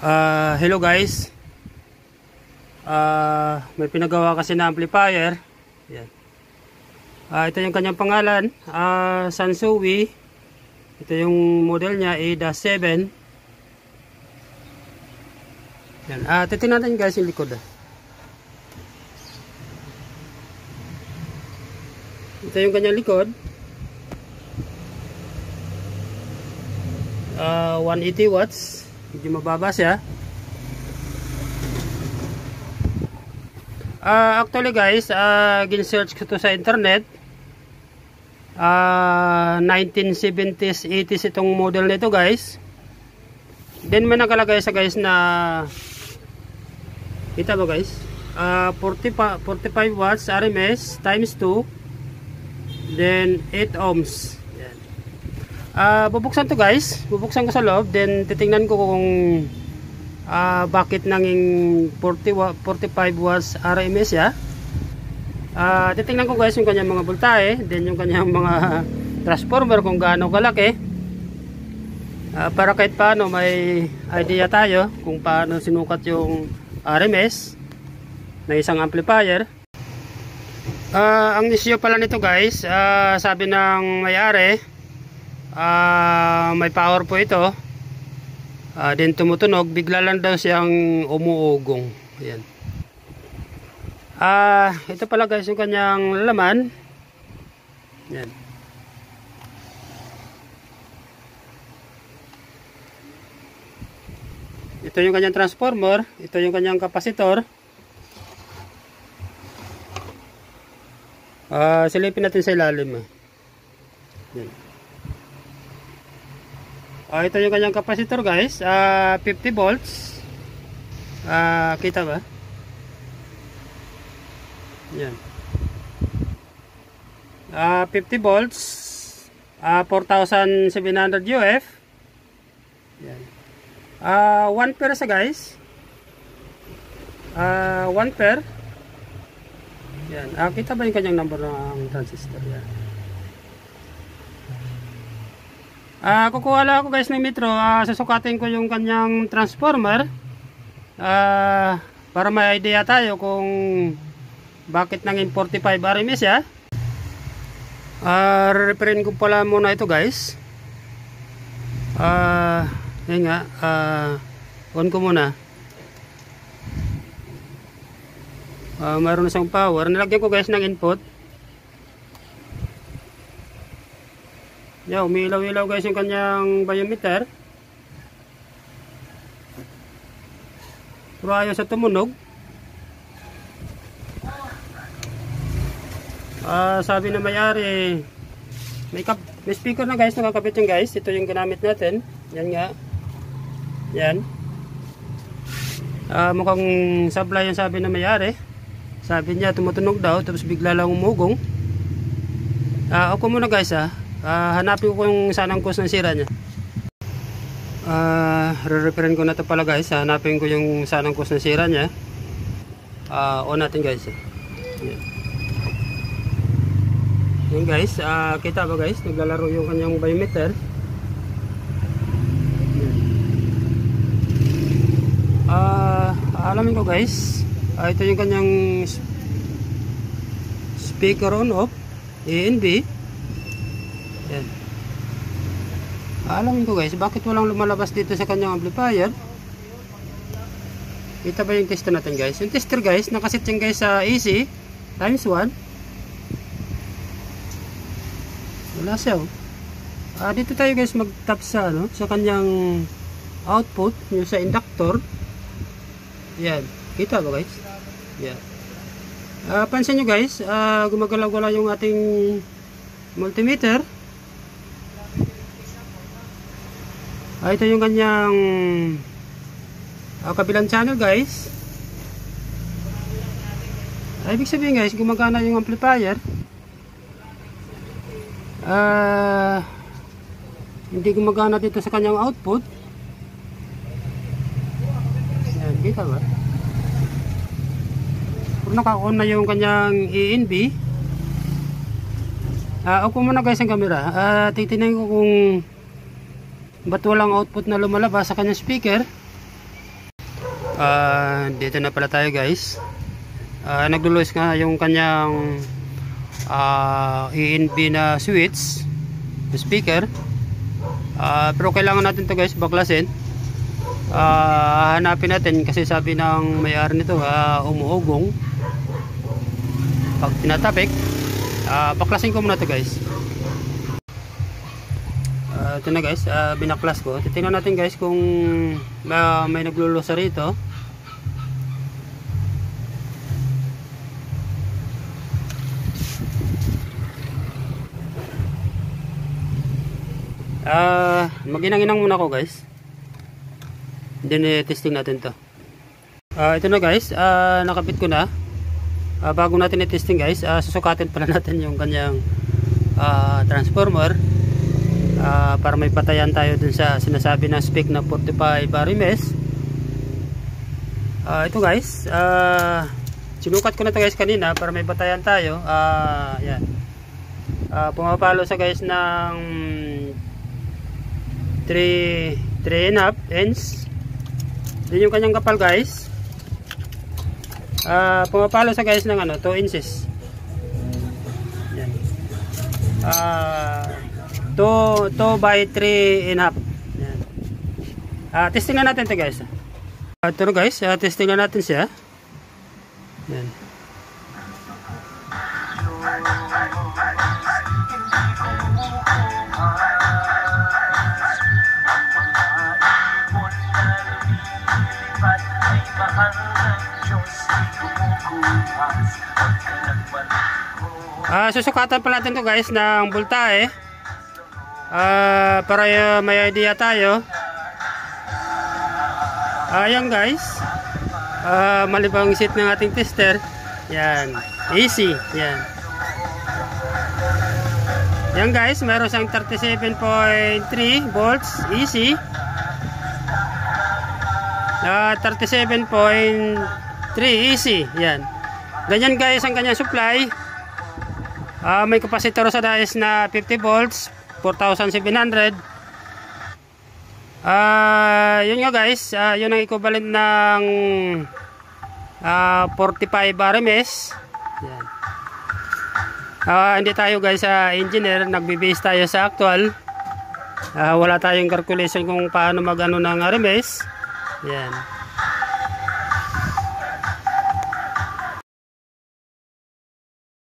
Ah, hello guys. Ah, may pinagawa kasi na amplifier. Yan. Ah, ito yung kanyang pangalan, ah Sansui. Ito yung model niya A-7. Yan. Ah, titingnan natin guys yung likod. Ito yung kanyang likod. Ah, 180 watts. Medyo mababa siya. Ah, actually guys, ah gin-search ko to sa internet. Ah, 1970s, 80s itong model nito guys. Then may nakalagay sa guys na Kita ba guys? Ah, 40 pa, 45 watts RMS times 2 then 8 ohms. Ah, bubuksan to guys. Bubuksan ko sa loob then titingnan ko kung ah, bakit nanging 40 wa 45 watts RMS ya. Ah, titingnan ko guys yung kanyang mga voltahe, then yung kanyang mga transformer kung gaano kalaki. Ah, para kahit paano may idea tayo kung paano sinukat yung RMS na isang amplifier. Ah, ang issue pala nito guys, ah, sabi ng may-ari, ah, may power po ito. Ah, din tumutunog, bigla lang daw siyang umuugong. Ayan. Ah, ito pala guys yung kanyang laman. Yan. Ito yung kanyang transformer, ito yung kanyang kapasitor. Ah, silipin natin sa ilalim. ah. Ah, ito yung kanyang kapasitor guys, ah 50 volts. Ah, kita ba? Yan. Ah, 50 volts. Ah, 4,700 UF. Yan. Ah, 1 pair sa guys. Ah, 1 pair. Yan. Ah, kita ba yung kanyang number ng transistor? Yan. Ah, kukuha lang ako guys ng metro. Ah, susukatin ko yung kanyang transformer. Ah, para may idea tayo kung bakit nanging 45 RMS ya. Ah, re-referin ko pala muna ito guys. Ah, yun nga, ah, on ko muna. Ah, mayroon na siyang power. Nilagyan ko guys ng input. Yan, umiilaw-ilaw guys yung kanyang biometer. Pero ayaw sa tumunog. Ah, sabi na may-ari, may, kap may speaker na guys, nakakapit yung guys. Ito yung ginamit natin. Yan nga. Yan. Ah, mukhang supply yung sabi na may-ari. Sabi niya tumutunog daw, tapos bigla lang umugong. Ah, ako muna guys ah. Ah, hanapin ko yung sanang cause ng sira niya. Ah, re-referin ko na to pala guys. Hanapin ko yung sanang cause ng sira niya. Ah, on natin guys. Eh. Yan guys, ah, kita ba guys? Naglalaro yung kanyang biometer. Yan. Ah, alamin ko guys. Ah, ito yung kanyang speaker on off. A and B. Yan. Alamin ko guys, bakit walang lumalabas dito sa kanyang amplifier? Kita ba yung tester natin guys? Yung tester guys, nakasit yan guys sa AC times 1. Wala siya oh. Ah, dito tayo guys mag-tap sa ano, sa kanyang output, yung sa inductor. Yan. Kita ba guys? Yan. Ah, pansin nyo guys, ah, gumagalaw-galaw yung ating multimeter. Ah, ito yung kanyang ah, kabilang channel guys. Ah, ibig sabihin guys, gumagana yung amplifier. Ah, hindi gumagana dito sa kanyang output. Yan, kita ba? Kung naka-on na yung kanyang ENB, ah, ako muna guys ang camera. Ah, titingnan ko kung ba't walang output na lumalabas sa kanyang speaker Ah, dito na pala tayo guys. Ah, naglulos nga yung kanyang ah, ENB na switch speaker. Ah, pero kailangan natin to guys baklasin. Ah, hanapin natin kasi sabi ng may-ari nito ah, umuugong. Pag tinatapik, ah, baklasin ko muna to guys. Ah, ito na guys, ah, binaklas ko. Titingnan natin guys kung ah, may naglulusa rito. Ah, maginang-inang muna ako guys. Then eh, testing natin 'to. Ah, ito na guys, ah, nakabit ko na. Ah, bago natin i-testing guys, ah, susukatin pala natin yung kanyang ah, transformer. Ah, para may patayan tayo dun sa sinasabi na spec na 45 RMS. Ah, ito guys, ah, sinukat ko na to guys kanina para may patayan tayo. Ah, yan. Ah, pumapalo sa guys ng 3 3 and half inch din yung kanyang kapal guys ah pumapalo sa guys ng ano 2 inches yan ah 2 2 by 3 and half. Yan. Ah testing na natin to guys. Ah ito na guys. Ah, testing na natin siya. Yan. Ah, susukatan pa natin to guys ng voltahe. Ah, para uh, may idea tayo. Ayan guys. Ah, malibang set ng ating tester. Yan. Easy. Yan. Yan guys, meron siyang 37.3 volts. Easy. Uh, 37.3 easy. Yan. Ganyan guys ang kanyang supply. Uh, may capacitor sa dais na 50 volts, 4,700. Ah, uh, yun nga guys, uh, yun ang equivalent ng uh, 45 RMS. Yan. Uh, hindi tayo guys sa uh, engineer, nagbe-base tayo sa actual. Uh, wala tayong calculation kung paano magano ng RMS. Yan.